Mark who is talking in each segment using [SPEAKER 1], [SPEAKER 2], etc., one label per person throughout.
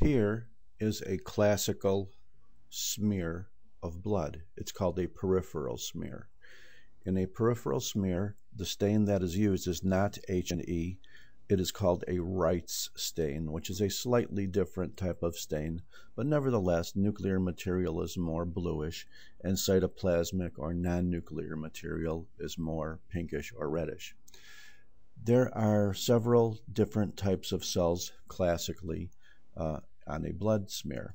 [SPEAKER 1] Here is a classical smear of blood. It's called a peripheral smear. In a peripheral smear, the stain that is used is not H&E. It is called a Wright's stain, which is a slightly different type of stain, but nevertheless, nuclear material is more bluish, and cytoplasmic or non-nuclear material is more pinkish or reddish. There are several different types of cells classically uh, on a blood smear.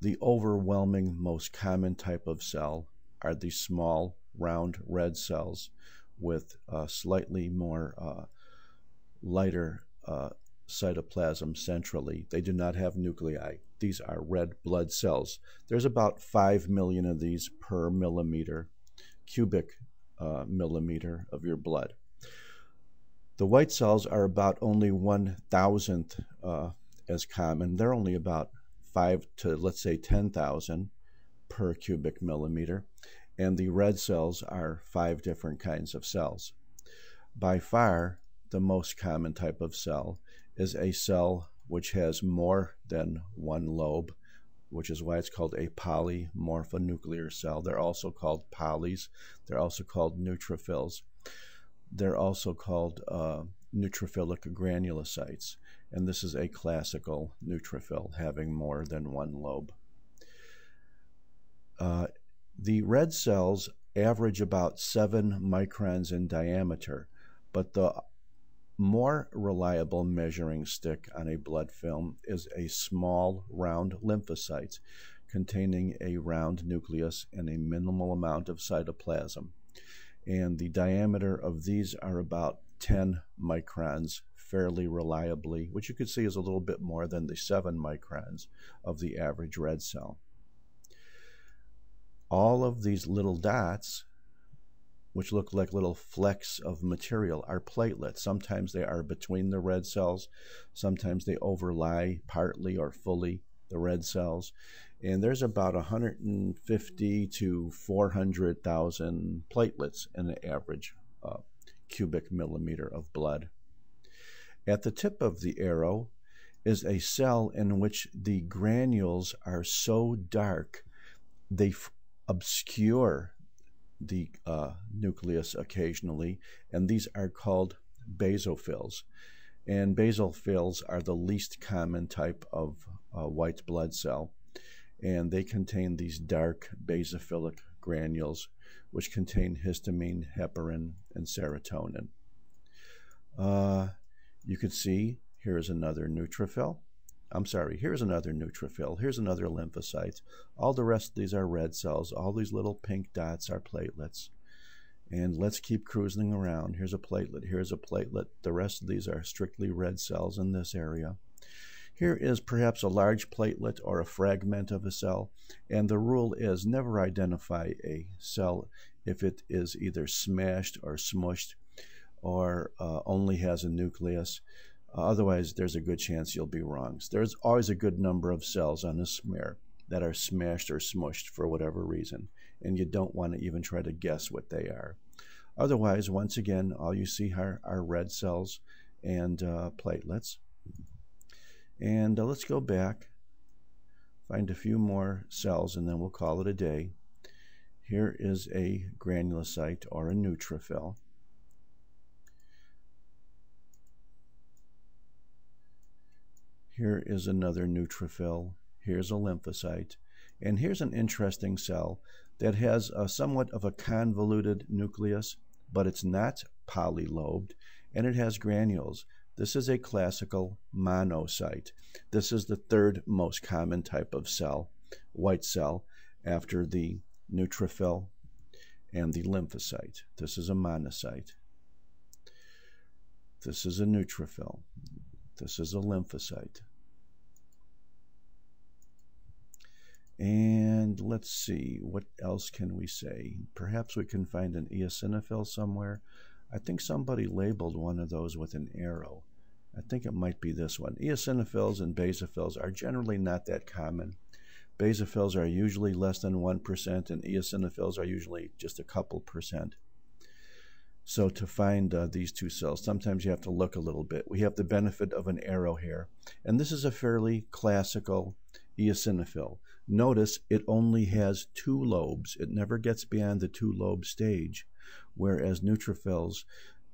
[SPEAKER 1] The overwhelming most common type of cell are the small round red cells with uh, slightly more uh, lighter uh, cytoplasm centrally. They do not have nuclei. These are red blood cells. There's about 5 million of these per millimeter, cubic uh, millimeter of your blood. The white cells are about only one thousandth uh, as common. They're only about 5 to, let's say, 10,000 per cubic millimeter and the red cells are five different kinds of cells. By far, the most common type of cell is a cell which has more than one lobe, which is why it's called a polymorphonuclear cell. They're also called polys. They're also called neutrophils. They're also called uh, neutrophilic granulocytes, and this is a classical neutrophil having more than one lobe. Uh, the red cells average about 7 microns in diameter, but the more reliable measuring stick on a blood film is a small round lymphocyte containing a round nucleus and a minimal amount of cytoplasm. And the diameter of these are about 10 microns fairly reliably, which you can see is a little bit more than the 7 microns of the average red cell. All of these little dots, which look like little flecks of material, are platelets. Sometimes they are between the red cells, sometimes they overlie partly or fully the red cells. And there's about 150 to 400,000 platelets in an average uh, cubic millimeter of blood. At the tip of the arrow is a cell in which the granules are so dark they obscure the uh, nucleus occasionally, and these are called basophils. And basophils are the least common type of uh, white blood cell, and they contain these dark basophilic granules, which contain histamine, heparin, and serotonin. Uh, you can see here's another neutrophil. I'm sorry, here's another neutrophil, here's another lymphocyte. All the rest of these are red cells. All these little pink dots are platelets. And let's keep cruising around. Here's a platelet, here's a platelet. The rest of these are strictly red cells in this area. Here is perhaps a large platelet or a fragment of a cell, and the rule is never identify a cell if it is either smashed or smushed or uh, only has a nucleus. Otherwise, there's a good chance you'll be wrong. There's always a good number of cells on a smear that are smashed or smushed for whatever reason, and you don't want to even try to guess what they are. Otherwise, once again, all you see are, are red cells and uh, platelets. And uh, let's go back, find a few more cells, and then we'll call it a day. Here is a granulocyte or a neutrophil. Here is another neutrophil. Here's a lymphocyte. And here's an interesting cell that has a somewhat of a convoluted nucleus, but it's not polylobed, and it has granules. This is a classical monocyte. This is the third most common type of cell, white cell, after the neutrophil and the lymphocyte. This is a monocyte. This is a neutrophil. This is a lymphocyte. And let's see, what else can we say? Perhaps we can find an eosinophil somewhere. I think somebody labeled one of those with an arrow. I think it might be this one. Eosinophils and basophils are generally not that common. Basophils are usually less than 1%, and eosinophils are usually just a couple percent. So to find uh, these two cells, sometimes you have to look a little bit. We have the benefit of an arrow here. And this is a fairly classical eosinophil. Notice it only has two lobes. It never gets beyond the two lobe stage, whereas neutrophils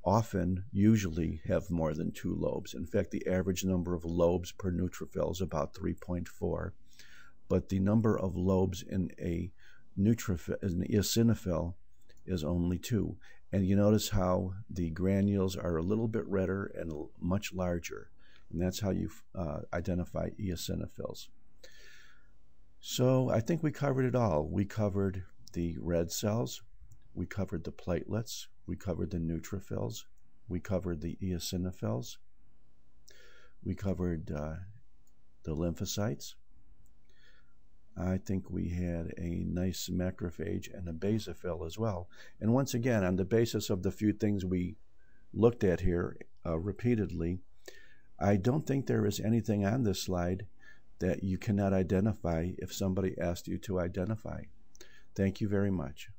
[SPEAKER 1] often, usually, have more than two lobes. In fact, the average number of lobes per neutrophil is about 3.4. But the number of lobes in a neutrophil, an eosinophil, is only two. And you notice how the granules are a little bit redder and much larger. And that's how you uh, identify eosinophils. So I think we covered it all. We covered the red cells, we covered the platelets, we covered the neutrophils, we covered the eosinophils, we covered uh, the lymphocytes. I think we had a nice macrophage and a basophil as well. And once again, on the basis of the few things we looked at here uh, repeatedly, I don't think there is anything on this slide that you cannot identify if somebody asked you to identify. Thank you very much.